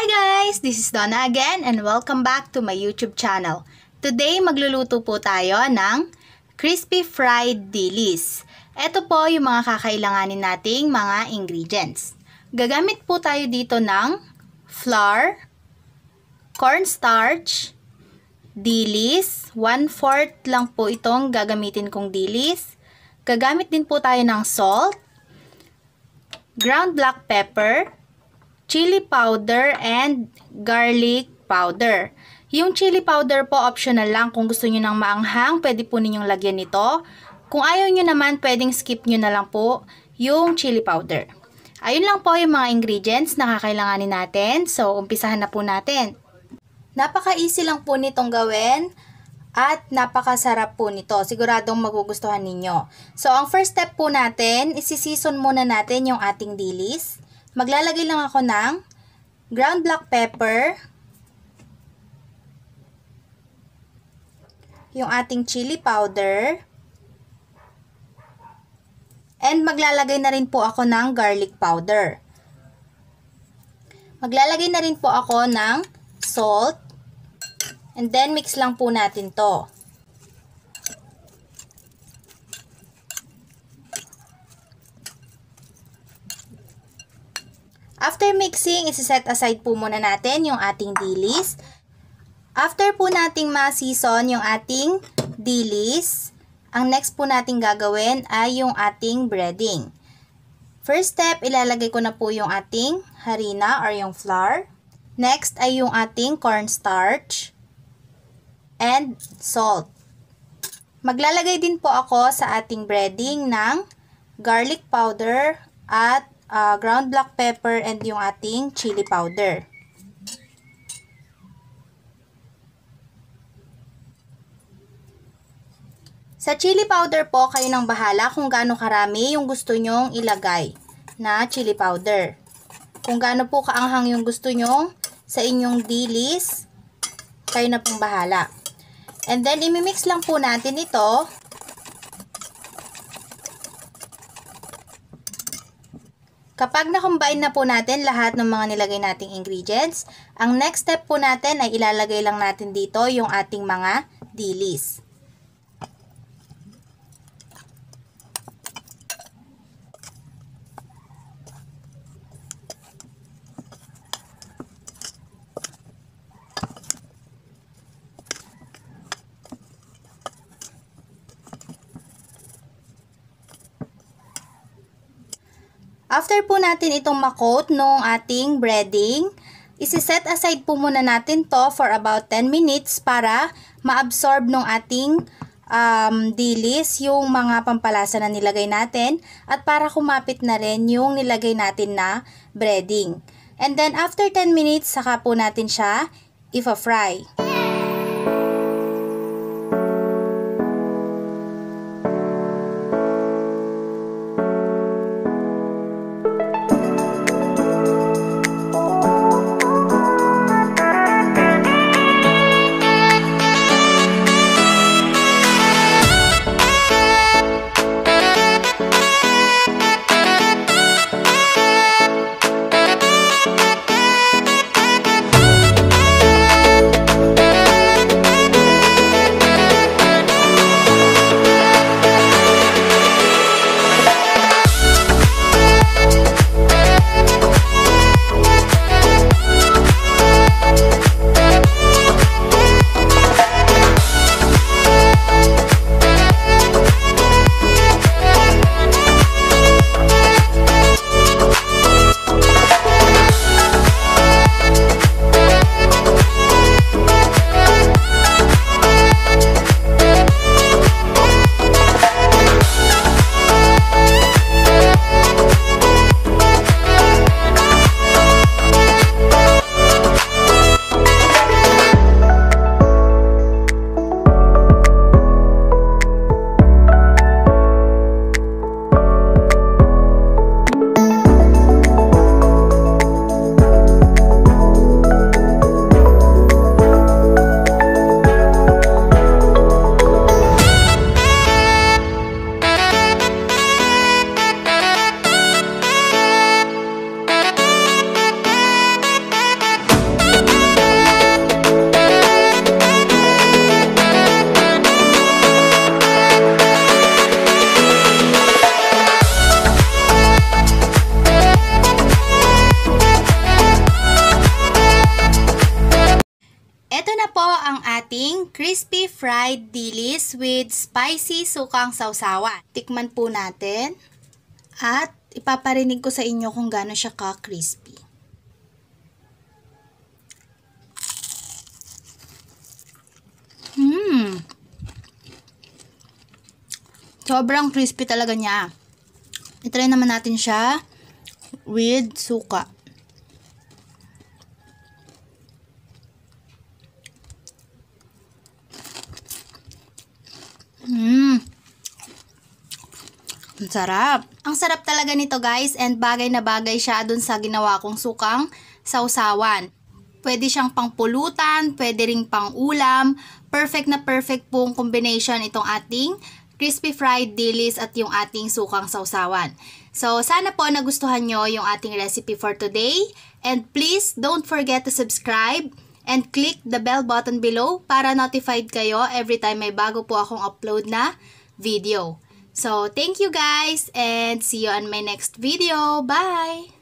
Hi guys! This is Donna again and welcome back to my YouTube channel. Today, magluluto po tayo ng crispy fried dilis. Ito po yung mga kakailanganin nating mga ingredients. Gagamit po tayo dito ng flour, cornstarch, dilis, 1-4 lang po itong gagamitin kong dilis. Gagamit din po tayo ng salt, ground black pepper, chili powder, and garlic powder. Yung chili powder po, optional lang. Kung gusto nyo ng maanghang, pwede po ninyong lagyan nito. Kung ayaw nyo naman, pwedeng skip nyo na lang po yung chili powder. Ayun lang po yung mga ingredients na kakailanganin natin. So, umpisahan na po natin. Napaka-easy lang po nitong gawin at napakasarap po nito. Siguradong magugustuhan ninyo. So, ang first step po natin, isisison muna natin yung ating dilis. Maglalagay lang ako ng ground black pepper, yung ating chili powder, and maglalagay na rin po ako ng garlic powder. Maglalagay na rin po ako ng salt, and then mix lang po natin to. After mixing, isi-set aside po muna natin yung ating dilis. After po nating ma-season yung ating dilis, ang next po nating gagawin ay yung ating breading. First step, ilalagay ko na po yung ating harina or yung flour. Next ay yung ating cornstarch and salt. Maglalagay din po ako sa ating breading ng garlic powder at uh, ground black pepper and yung ating chili powder. Sa chili powder po, kayo nang bahala kung gaano karami yung gusto nyong ilagay na chili powder. Kung gaano po kaanghang yung gusto nyong sa inyong dilis, kayo na pong bahala. And then, imimix lang po natin ito Kapag na-combine na po natin lahat ng mga nilagay nating ingredients, ang next step po natin ay ilalagay lang natin dito yung ating mga dilis. After po natin itong makot nung ating breading, isi-set aside po muna natin to for about 10 minutes para ma-absorb nung ating um, dilis yung mga pampalasa na nilagay natin at para kumapit na rin yung nilagay natin na breading. And then after 10 minutes, saka po natin siya ifa-fry. Ating crispy fried dilis with spicy sukang sausawan. Tikman po natin at ipaparinig ko sa inyo kung gaano siya ka-crispy. Mmm! Sobrang crispy talaga niya. I-try naman natin siya with suka. Mmm. Ang sarap. Ang sarap talaga nito guys and bagay na bagay siya dun sa ginawa kong sukang sausawan. Pwede siyang pangpulutan, pwede ring pang ulam. Perfect na perfect pong combination itong ating crispy fried dilis at yung ating sukang sausawan. So, sana po nagustuhan nyo yung ating recipe for today. And please, don't forget to subscribe and click the bell button below para notified kayo every time may bago po akong upload na video. So, thank you guys and see you on my next video. Bye!